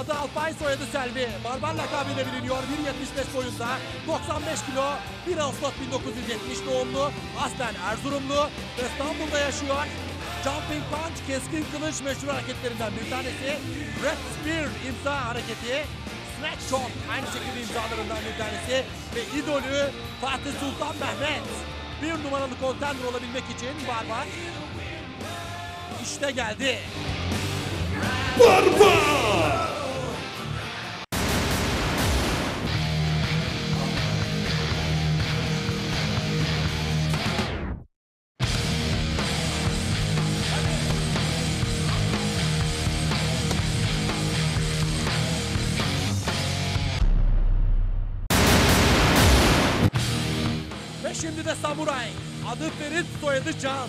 Adı Alpay soyadı Selvi. Barbar lakabıyla biliniyor. 1.75 boyunda. 95 kilo. 1 Ağustos 1970 doğumlu. Aslen Erzurumlu. İstanbul'da yaşıyor. Jumping Punch, keskin kılıç meşhur hareketlerinden bir tanesi. Red Spear imza hareketi. Snatch Shot aynı şekilde imzalarından bir tanesi. Ve idolü Fatih Sultan Mehmet. Bir numaralı kontender olabilmek için Barbar işte geldi. Barbar! Samuray. Adı Ferit, soyadı Can.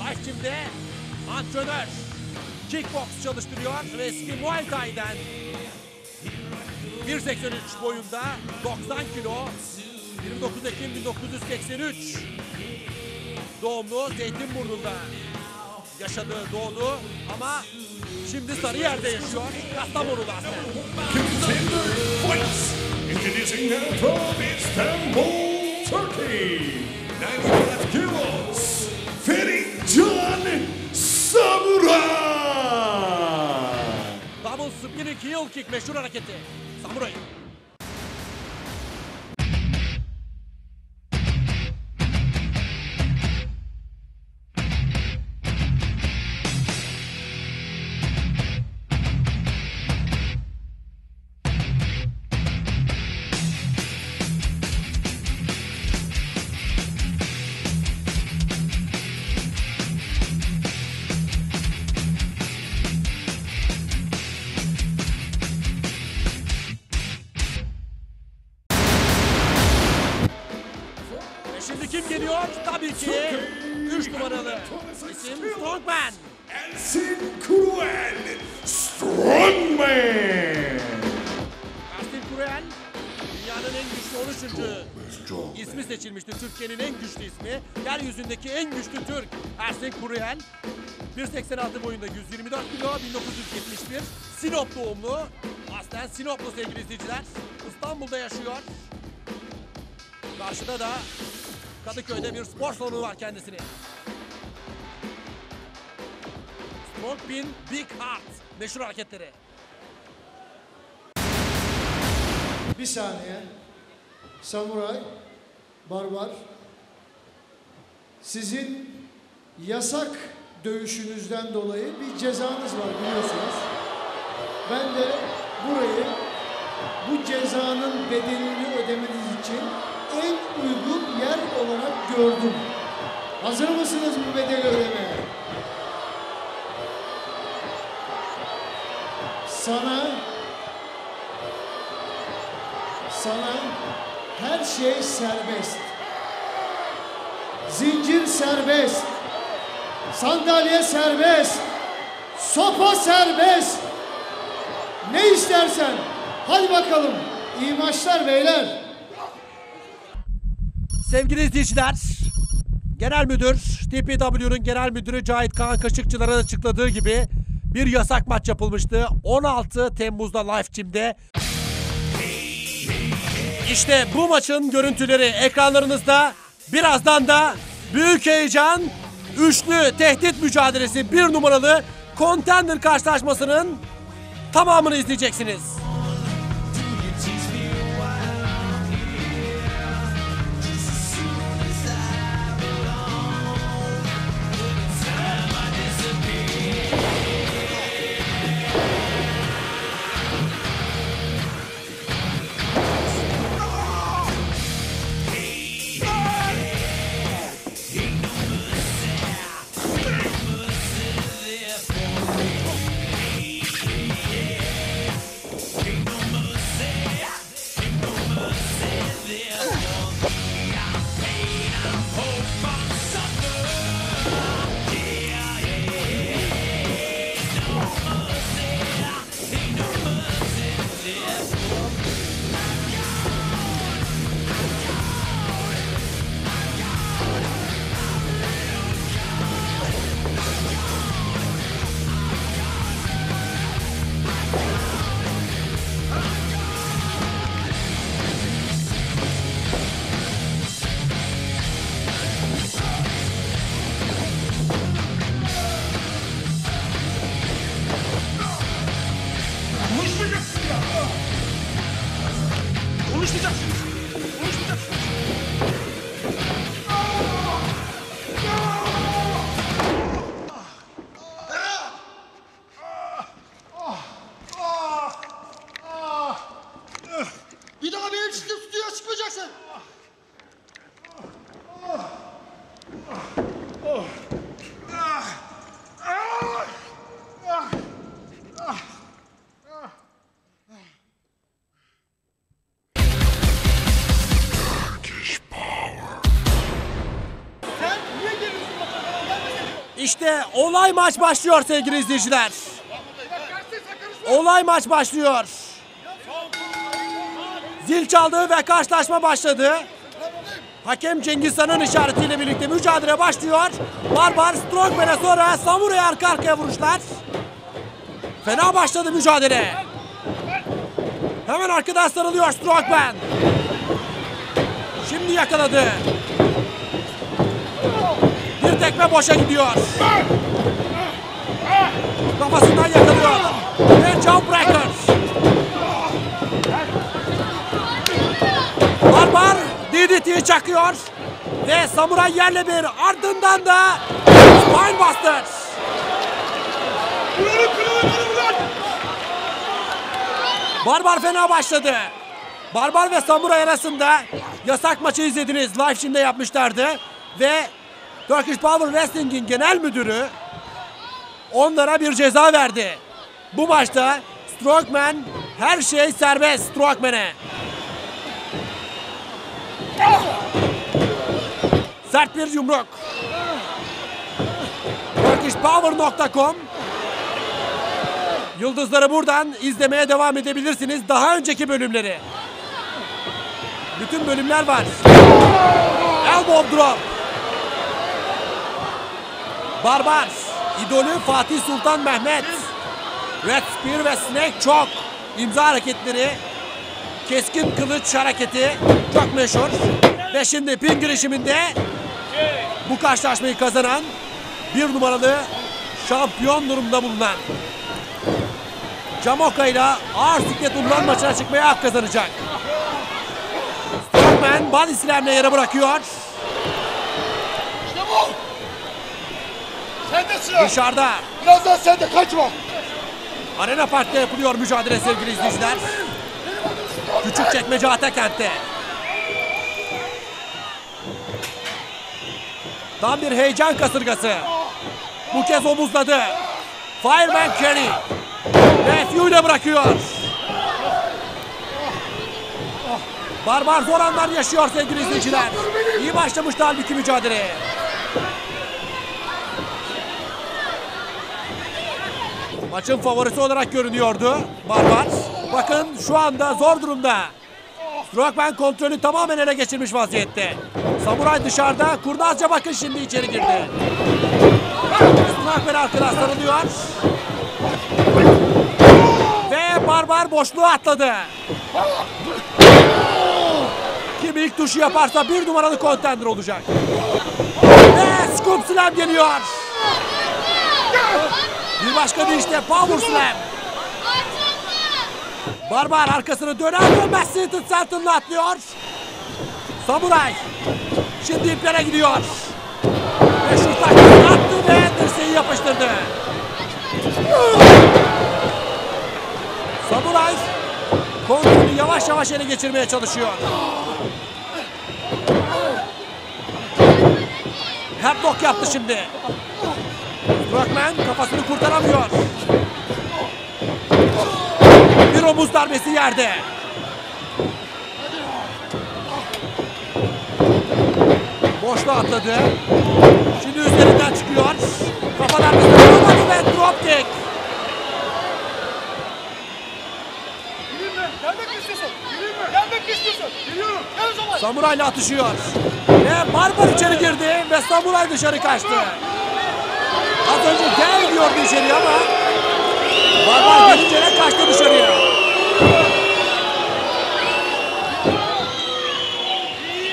Life Gym'de antrenör. Kickbox çalıştırıyor ve eski Muay Thai'den 1.83 boyunda 90 kilo 29 Ekim 1983 doğumlu Zeytinburnu'nda yaşadığı doğdu ama şimdi Sarıyer'de yaşıyor. Kastamonu'da aslında. Contender fights! Introducing now from Istanbul, Turkey, 95 kilos, Feritcan Samuray! Double spinning heel kick meşhur hareketi. Samuray. Kurel dünyanın en güçlü 13. ismi seçilmişti. Türkiye'nin en güçlü ismi. Yeryüzündeki en güçlü Türk Ersin Kurel. 1.86 boyunda 124 kilo 1971. Sinop doğumlu. Aslen Sinoplu sevgili izleyiciler. İstanbul'da yaşıyor. Karşıda da Kadıköy'de bir spor salonu var kendisinin. Strong Pin Big Heart meşhur hareketleri. Bir saniye. Samuray, barbar. Sizin yasak dövüşünüzden dolayı bir cezanız var biliyorsunuz. Ben de burayı bu cezanın bedelini ödemeniz için en uygun yer olarak gördüm. Hazır mısınız bu bedeli ödemeye? Sana şey serbest. Zincir serbest. Sandalye serbest. Sopa serbest. Ne istersen. Hadi bakalım. İyi maçlar beyler. Sevgili izleyiciler, Genel Müdür, TPW'nun Genel Müdürü Cahit Kaan Kaşıkçılar'ın açıkladığı gibi bir yasak maç yapılmıştı. 16 Temmuz'da Life Gym'de. İşte bu maçın görüntüleri ekranlarınızda. Birazdan da büyük heyecan, üçlü tehdit mücadelesi bir numaralı Contender karşılaşmasının tamamını izleyeceksiniz. İşte olay maç başlıyor sevgili izleyiciler. Olay maç başlıyor. Zil çaldı ve karşılaşma başladı. Hakem Cengiz Han'ın işaretiyle birlikte mücadele başlıyor. Barbar Strongman'e sonra Samuray arka arkaya vuruşlar. Fena başladı mücadele. Hemen arkadan sarılıyor Strongman. Şimdi yakaladı. Tekme boşa gidiyor. Kafasından yakalıyor. Ve jawbreaker. Barbar DDT'yi çakıyor. Ve samuray yerle bir ardından da Spinebuster. Barbar fena başladı. Barbar ve Samuray arasında yasak maçı izlediniz. Live şimdi yapmışlardı. Ve Turkish Power Wrestling'in genel müdürü onlara bir ceza verdi. Bu maçta Strongman her şey serbest Strongman'e. Sert bir yumruk. TurkishPower.com Yıldızları buradan izlemeye devam edebilirsiniz. Daha önceki bölümleri. Bütün bölümler var. Elbow drop. Barbar. İdolü Fatih Sultan Mehmet. Red Spear ve Snake çok. imza hareketleri. Keskin kılıç hareketi. Çok meşhur. Ve şimdi pin girişiminde bu karşılaşmayı kazanan bir numaralı şampiyon durumda bulunan Camoka ile ağır siklet undan maçına çıkmaya hak kazanacak. Strongman body slam'le yere bırakıyor. İşte bu. Sen de sıra. Dışarıda Birazdan sen de kaçma. Arena Park'ta yapılıyor mücadele sevgili izleyiciler. Küçükçekmece Atakent'te. Tam bir heyecan kasırgası. Bu kez omuzladı. Fireman Kenny. Matthew ile bırakıyor. Barbar zor anlar yaşıyor sevgili izleyiciler. İyi başlamıştı halbuki mücadeleye. Maçın favorisi olarak görünüyordu Barbar. Bakın şu anda zor durumda. Strongman kontrolü tamamen ele geçirmiş vaziyette. Samuray dışarıda. Kurnazca bakın şimdi içeri girdi. Strongman arkadan sarılıyor. Ve Barbar boşluğa atladı. Kim ilk tuşu yaparsa bir numaralı kontender olacak. Ve Scoop Slam geliyor. Bir başka deyişle Power Slam. Barbar arkasını döner dönmez Seated Sultan'la atlıyor. Samuray. Şimdi iplere gidiyor. Taklidi attı ve dirseği yapıştırdı. Samuray kontrolü yavaş yavaş ele geçirmeye çalışıyor. Headlock yaptı şimdi. Brockman kafasını kurtaramıyor. Bir omuz darbesi yerde. Boşluğa atladı. Şimdi üzerinden çıkıyor. Kafa darbesi vuramadı ve drop kick. Samuray'la atışıyor. Ve Barbar içeri girdi ve Samuray dışarı kaçtı. Az önce gel diyordu içeri ama Barbar gelince de kaçtı dışarıya.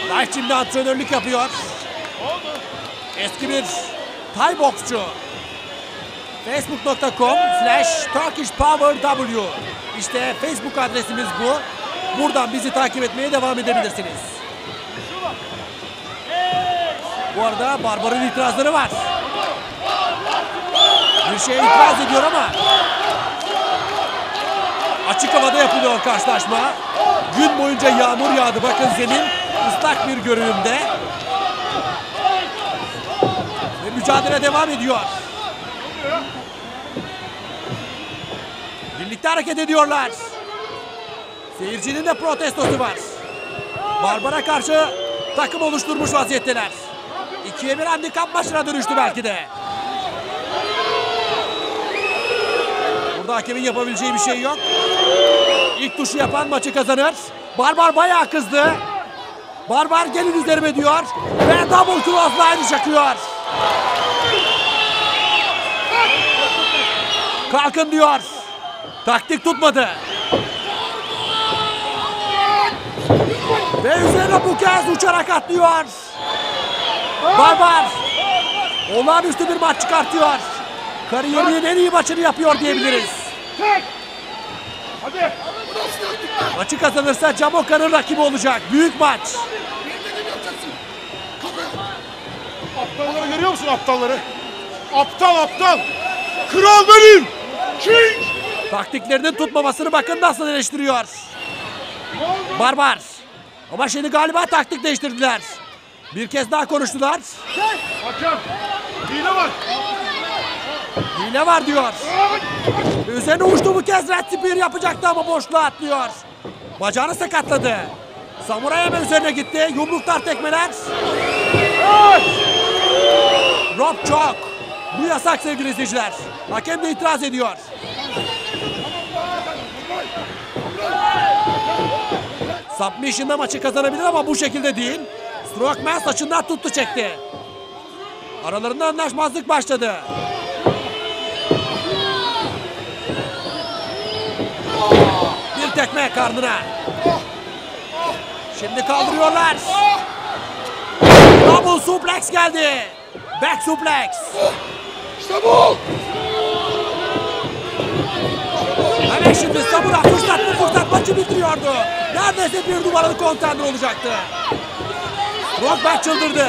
Life şimdi antrenörlük yapıyor. Eski bir Thai boksçu. Facebook.com slash Turkish Power W. İşte Facebook adresimiz bu. Buradan bizi takip etmeye devam edebilirsiniz. Bu arada Barbar'ın itirazları var. Bir şeye itiraz ediyor ama açık havada yapılıyor karşılaşma. Gün boyunca yağmur yağdı. Bakın zemin ıslak bir görünümde. Ve mücadele devam ediyor. Birlikte hareket ediyorlar. Seyircinin de protestosu var. Barbar'a karşı takım oluşturmuş vaziyetteler. İkiye bir handikap maçına dönüştü belki de. Burada hakemin yapabileceği bir şey yok. İlk tuşu yapan maçı kazanır. Barbar bayağı kızdı. Barbar gelin üzerime diyor. Ve double clothesline çakıyor. Kalkın diyor. Taktik tutmadı. Ve üzerine bu kez uçarak atlıyor. Barbar. Olağanüstü bir maç çıkartıyor. Kariyerinin en iyi maçını yapıyor diyebiliriz. Tek. Hadi. Maçı kazanırsa Camoka'nın rakibi olacak. Büyük maç. Aptalları görüyor musun aptalları? Aptal aptal. Kral benim. King. Taktiklerinin tutmamasını bakın nasıl eleştiriyor. Barbar. Ama şimdi galiba taktik değiştirdiler. Bir kez daha konuştular. Hakem. Hile var. Hile var diyor. Üzerine uçtu bu kez Red Spear yapacaktı ama boşluğa atlıyor. Bacağını sakatladı. Samuray hemen üzerine gitti. Yumruklar tekmeler. Rob çok. Bu yasak sevgili izleyiciler. Hakem de itiraz ediyor. Submission'da maçı kazanabilir ama bu şekilde değil. Strongman saçından tuttu çekti. Aralarında anlaşmazlık başladı. Bir tekme karnına. Şimdi kaldırıyorlar. Double suplex geldi. Back suplex. İşte bu. Hemen şimdi Sabura fırsat bu fırsat maçı bitiriyordu. Neredeyse bir numaralı kontender olacaktı. Rockback çıldırdı.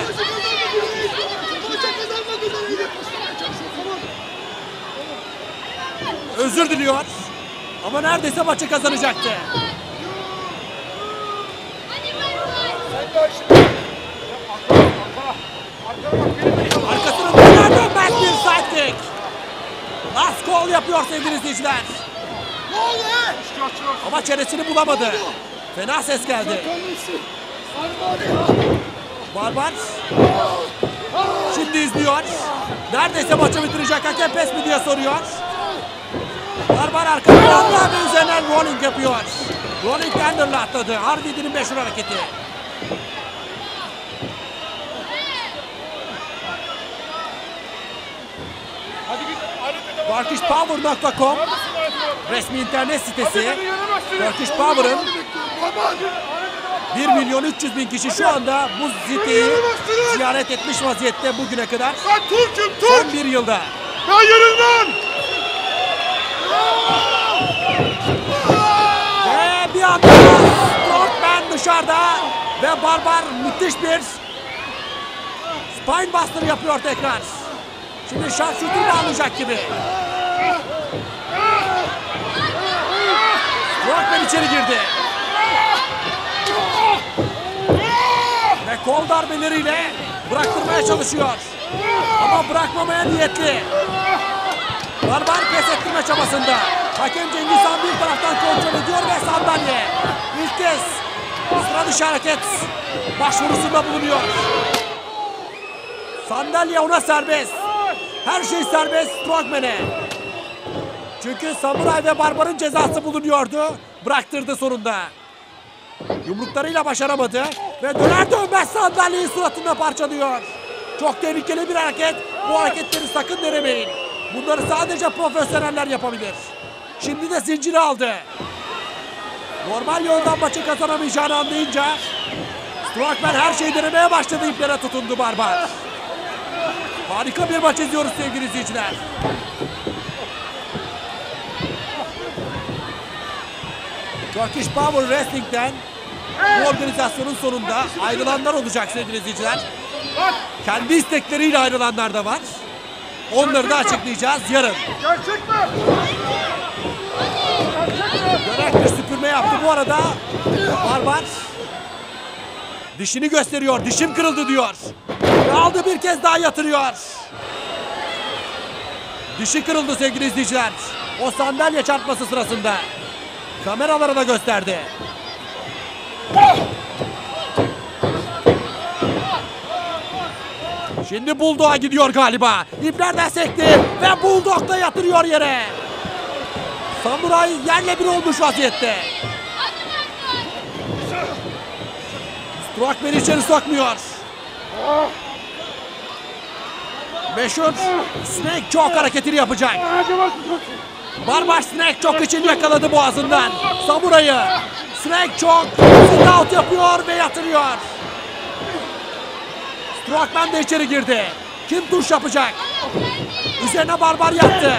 Özür diliyor. Ama neredeyse maçı kazanacaktı. Arkasını döner dönmez bir sidekick. Last call yapıyor sevgili izleyiciler. Ama çenesini bulamadı. Fena ses geldi. Barbar. Şimdi izliyor. Neredeyse maçı bitirecek hakem pes mi diye soruyor. Barbar arka planda ve üzerinden rolling yapıyor. Rolling tender'la atladı. RVD'nin meşhur hareketi. TurkishPower.com resmi internet sitesi. Turkish Power'ın 1 milyon 300 bin kişi şu anda bu siteyi ziyaret etmiş vaziyette bugüne kadar. Ben Türk'üm Türk. Son bir yılda. Ben yenilmem. Ve bir anda Strongman dışarıda ve Barbar müthiş bir Spine Buster yapıyor tekrar. Şimdi Sharpshooter bağlayacak gibi. Strongman içeri girdi. Ve kol darbeleriyle bıraktırmaya çalışıyor. Ama bırakmamaya niyetli. Barbar pes ettirme çabasında. Hakem Cengiz Han bir taraftan kontrol ediyor ve sandalye. İlk kez sıra dışı hareket başvurusunda bulunuyor. Sandalye ona serbest. Her şey serbest Strongman'e. Çünkü Samuray ve Barbar'ın cezası bulunuyordu. Bıraktırdı sonunda. Yumruklarıyla başaramadı ve döner dönmez sandalyeyi suratında parçalıyor. Çok tehlikeli bir hareket. Bu hareketleri sakın denemeyin. Bunları sadece profesyoneller yapabilir. Şimdi de zinciri aldı. Normal yoldan maçı kazanamayacağını anlayınca Strongman her şeyi denemeye başladı iplere tutundu Barbar. Harika bir maç izliyoruz sevgili izleyiciler. Turkish Power Wrestling'den bu organizasyonun sonunda ayrılanlar olacak sevgili izleyiciler. Kendi istekleriyle ayrılanlar da var. Onları da açıklayacağız yarın. Gerçek mi? Dönek bir süpürme yaptı bu arada. Barbar dişini gösteriyor. Dişim kırıldı diyor. Ve aldı bir kez daha yatırıyor. Dişi kırıldı sevgili izleyiciler. O sandalye çarpması sırasında. Kameralara da gösterdi. Şimdi Bulldog'a gidiyor galiba. İplerden sekti ve Bulldog da yatırıyor yere. Samuray yerle bir olmuş vaziyette. Struak beni içeri sokmuyor. Meşhur Snake Choke hareketini yapacak. Barbar Snake Choke için yakaladı boğazından. Samuray'ı. Snake Choke sit out yapıyor ve yatırıyor. Struakman da içeri girdi. Kim tuş yapacak? Üzerine Barbar yattı.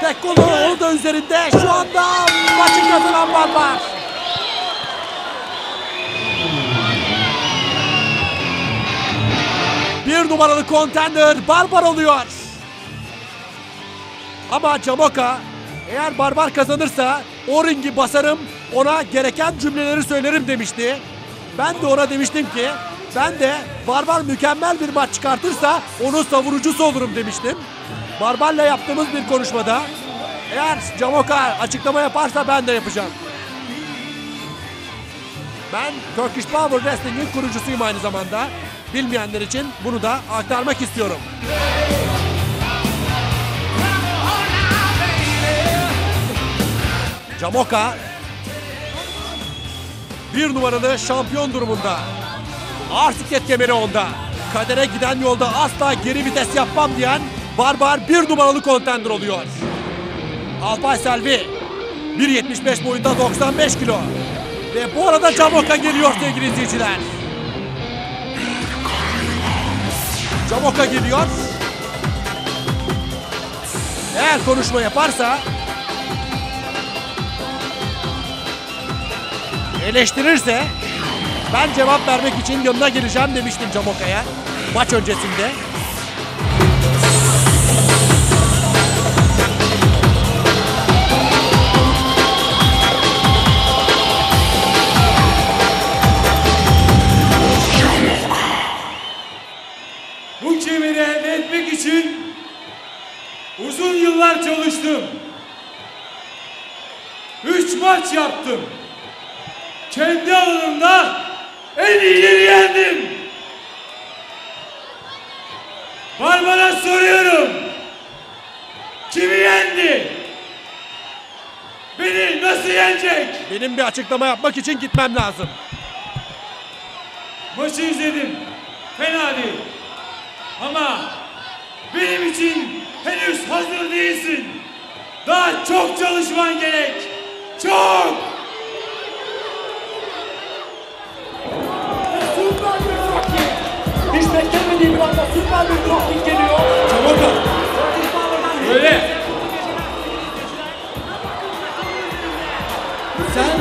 Tek kolu onu da üzerinde. Şu anda maçı kazanan Barbar. Bir numaralı contender Barbar oluyor. Ama Camoka eğer Barbar kazanırsa o ringi basarım ona gereken cümleleri söylerim demişti. Ben de ona demiştim ki ben de Barbar mükemmel bir maç çıkartırsa onun savunucusu olurum demiştim. Barbar'la yaptığımız bir konuşmada eğer Camoka açıklama yaparsa ben de yapacağım. Ben Turkish Power Wrestling'in kurucusuyum aynı zamanda. Bilmeyenler için bunu da aktarmak istiyorum. Camoka bir numaralı şampiyon durumunda. Ağır siklet kemeri onda. Kadere giden yolda asla geri vites yapmam diyen Barbar bir numaralı kontender oluyor. Alpay Selvi 1.75 boyunda 95 kilo. Ve bu arada Camoka geliyor sevgili izleyiciler. Camoka geliyor. Eğer konuşma yaparsa eleştirirse ben cevap vermek için yanına geleceğim demiştim Camoka'ya maç öncesinde. Bu kemeri elde etmek için uzun yıllar çalıştım. Üç maç yaptım. Kendi alanımda en iyileri yendim. Barbara soruyorum. Kimi yendi? Beni nasıl yenecek? Benim bir açıklama yapmak için gitmem lazım. Maçı izledim. Fena değil. Ama benim için henüz hazır değilsin. Daha çok çalışman gerek. Çok. Hiç beklenmediği bir anda süper bir dropkick geliyor. Çabuk Öyle. Sen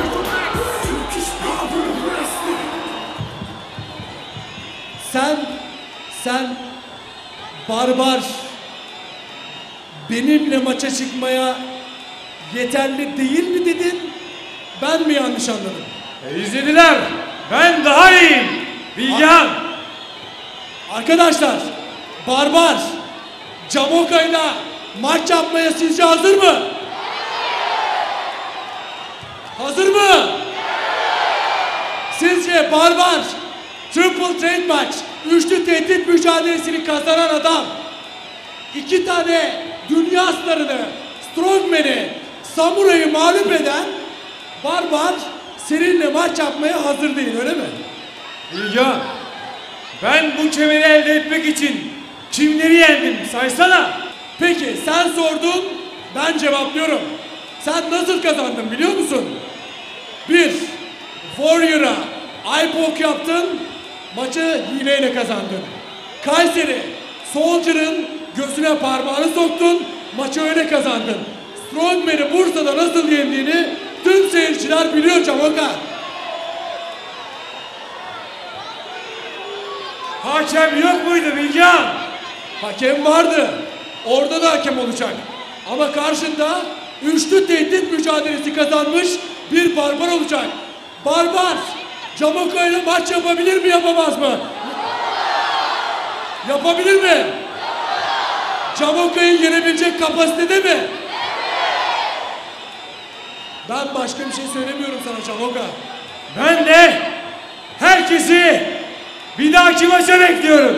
sen sen barbar benimle maça çıkmaya yeterli değil mi dedin? Ben mi yanlış anladım? E, izlediler. Ben daha iyiyim. Bilgehan. Arkadaşlar, Barbar Camoka'yla maç yapmaya sizce hazır mı? Hazır mı? Sizce Barbar Triple Threat maç, üçlü tehdit mücadelesini kazanan adam, iki tane dünya starını, Strongman'i, Samuray'ı mağlup eden Barbar seninle maç yapmaya hazır değil öyle mi? Bilgehan. Ben bu kemeri elde etmek için kimleri yendim saysana. Peki sen sordun, ben cevaplıyorum. Sen nasıl kazandın biliyor musun? Bir, Warrior'a poke yaptın, maçı hileyle kazandın. Kayseri, Soldier'ın gözüne parmağını soktun, maçı öyle kazandın. Strongman'i Bursa'da nasıl yendiğini tüm seyirciler biliyor Camoka. Hakem yok muydu Bilgehan? Hakem vardı. Orada da hakem olacak. Ama karşında üçlü tehdit mücadelesi kazanmış bir barbar olacak. Barbar, Camoka ile maç yapabilir mi yapamaz mı? Yapabilir mi? Camoka'yı yenebilecek kapasitede mi? Ben başka bir şey söylemiyorum sana Camoka. Ben de herkesi bir dahaki maça bekliyorum.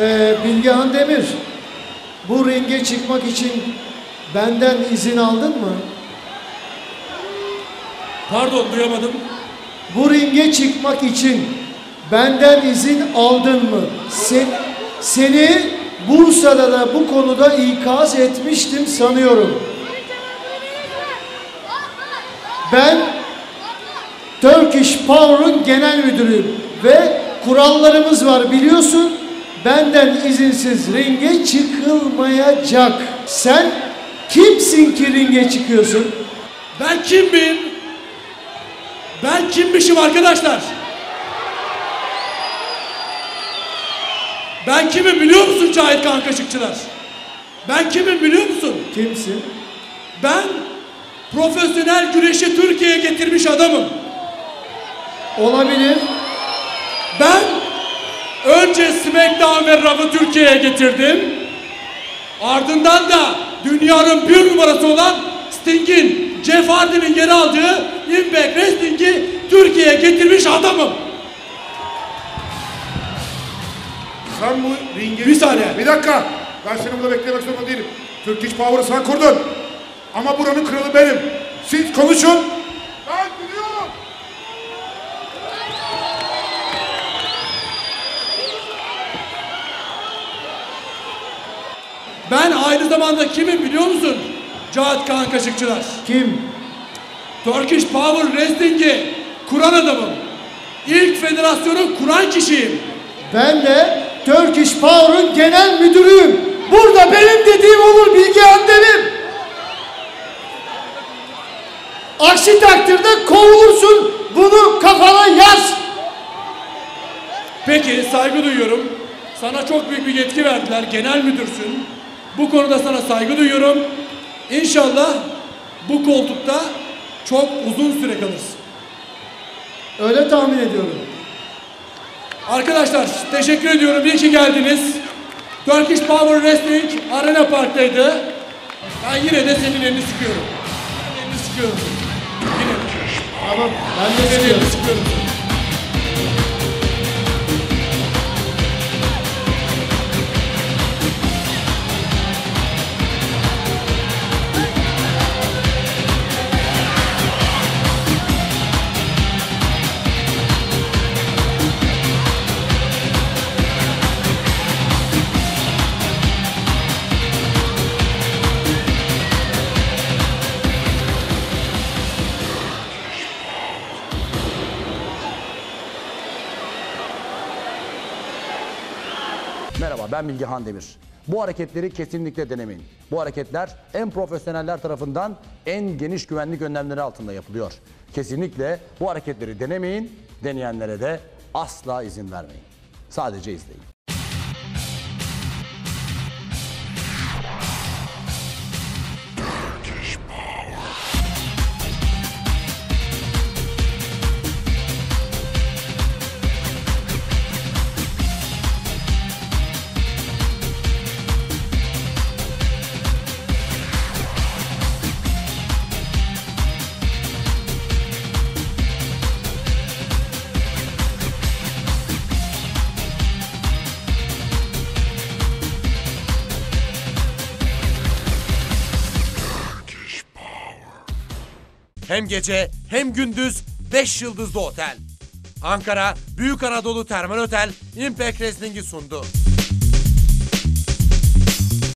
Ee, Bilgehan Demir bu ringe çıkmak için benden izin aldın mı? Pardon duyamadım. Bu ringe çıkmak için benden izin aldın mı? Sen, seni Bursa'da da bu konuda ikaz etmiştim sanıyorum. Ben Turkish Power'ın genel müdürüyüm ve kurallarımız var biliyorsun. Benden izinsiz ringe çıkılmayacak. Sen kimsin ki ringe çıkıyorsun? Ben kimim? Ben kimmişim arkadaşlar? Ben kimim biliyor musun Cahit Kan Kaşıkçılar? Ben kimim biliyor musun? Kimsin? Ben profesyonel güreşi Türkiye'ye getirmiş adamım. Olabilir. Ben önce SmackDown ve Raw'ı Türkiye'ye getirdim. Ardından da dünyanın bir numarası olan Sting'in, Jeff Hardy'nin yer aldığı Impact Wrestling'i Türkiye'ye getirmiş adamım. Sen bu ringe... Bir saniye. Bir dakika. Ben seni burada beklemek zorunda değilim. Turkish Power'ı sen kurdun. Ama buranın kralı benim. Siz konuşun. Ben biliyorum. Ben aynı zamanda kimim biliyor musun? Cahit Kan Kaşıkçılar. Kim? Turkish Power Wrestling'i kuran adamım. İlk federasyonu kuran kişiyim. Ben de Turkish Power'ın genel müdürüyüm. Burada benim dediğim olur Bilgehan Demir. Aksi takdirde kovulursun. Bunu kafana yaz. Peki saygı duyuyorum. Sana çok büyük bir yetki verdiler. Genel müdürsün. Bu konuda sana saygı duyuyorum. İnşallah bu koltukta çok uzun süre kalırsın. Öyle tahmin ediyorum. Arkadaşlar teşekkür ediyorum. İyi ki geldiniz. Turkish Power Wrestling Arena Park'taydı. Ben yine de senin elini sıkıyorum. Elini sıkıyorum. Yine. Tamam. Ben de Senin elini sıkıyorum. Ben Bilgehan Demir. Bu hareketleri kesinlikle denemeyin. Bu hareketler en profesyoneller tarafından en geniş güvenlik önlemleri altında yapılıyor. Kesinlikle bu hareketleri denemeyin, deneyenlere de asla izin vermeyin. Sadece izleyin. Hem gece hem gündüz 5 yıldızlı otel. Ankara Büyük Anadolu Termal Otel Impact Wrestling'i sundu.